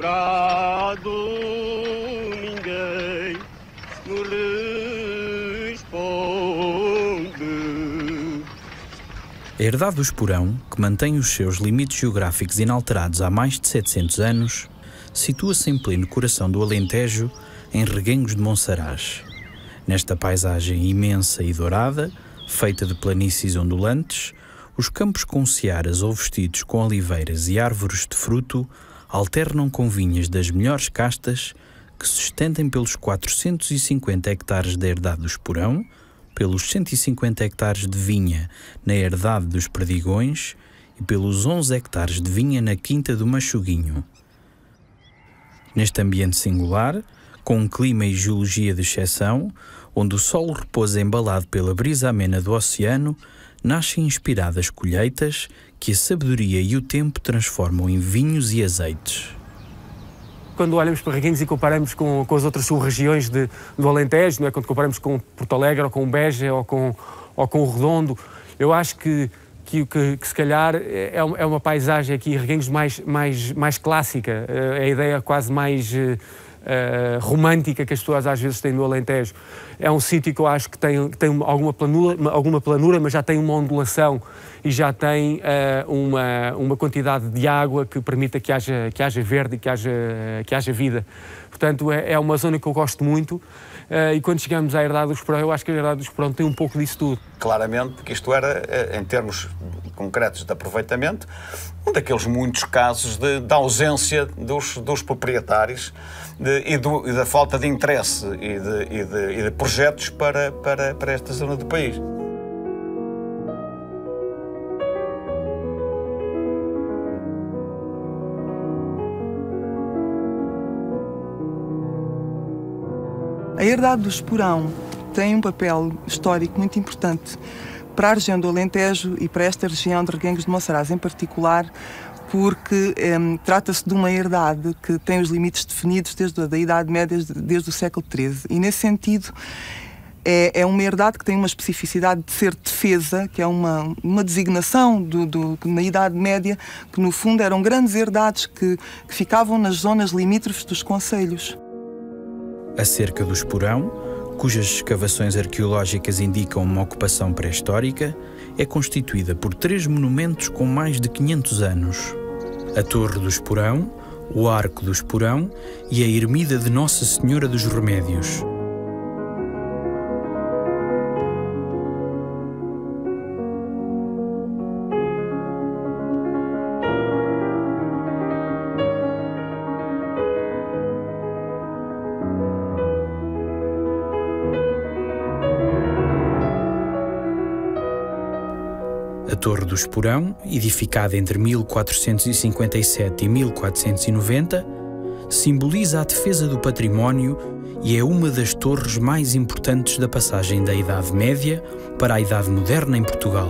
Brado ninguém me responde. A herdade do Esporão, que mantém os seus limites geográficos inalterados há mais de 700 anos, situa-se em pleno coração do Alentejo, em Reguengos de Monsaraz. Nesta paisagem imensa e dourada, feita de planícies ondulantes, os campos com searas ou vestidos com oliveiras e árvores de fruto alternam com vinhas das melhores castas que se estendem pelos 450 hectares da herdade do Esporão, pelos 150 hectares de vinha na herdade dos Perdigões e pelos 11 hectares de vinha na quinta do Machuguinho. Neste ambiente singular, com um clima e geologia de exceção, onde o solo repousa embalado pela brisa amena do oceano, nascem inspiradas colheitas que a sabedoria e o tempo transformam em vinhos e azeites. Quando olhamos para Reguengos e comparamos com, com as outras sub-regiões do Alentejo, não é? quando comparamos com Porto Alegre ou com Beja ou com, ou com o Redondo, eu acho que, que, que, que se calhar é, é uma paisagem aqui, Reguengos, mais, mais, mais clássica, é a ideia quase mais uh, romântica que as pessoas às vezes têm no Alentejo. É um sítio que eu acho que tem, tem alguma, planura, alguma planura, mas já tem uma ondulação e já tem uh, uma, uma quantidade de água que permita que haja, que haja verde e que haja, que haja vida. Portanto, é, é uma zona que eu gosto muito uh, e quando chegamos à Herdade do Esporão, eu acho que a Herdade do Esporão tem um pouco disso tudo. Claramente que isto era, em termos concretos de aproveitamento, um daqueles muitos casos de, de ausência dos, dos proprietários de, e, do, e, da falta de interesse e de, e e projetos para, para, para esta zona do país. A herdade do Esporão tem um papel histórico muito importante para a região do Alentejo e para esta região de Reguengos de Monsaraz em particular, porque um, trata-se de uma herdade que tem os limites definidos desde a Idade Média, desde, desde o século XIII. E, nesse sentido, é, é, uma herdade que tem uma especificidade de ser defesa, que é uma, uma designação do, do, na Idade Média, que no fundo eram grandes herdades que, que ficavam nas zonas limítrofes dos conselhos. A cerca do Esporão, cujas escavações arqueológicas indicam uma ocupação pré-histórica, é constituída por três monumentos com mais de 500 anos: a Torre do Esporão, o Arco do Esporão e a Ermida de Nossa Senhora dos Remédios. A Torre do Esporão, edificada entre 1457 e 1490, simboliza a defesa do património e é uma das torres mais importantes da passagem da Idade Média para a Idade Moderna em Portugal.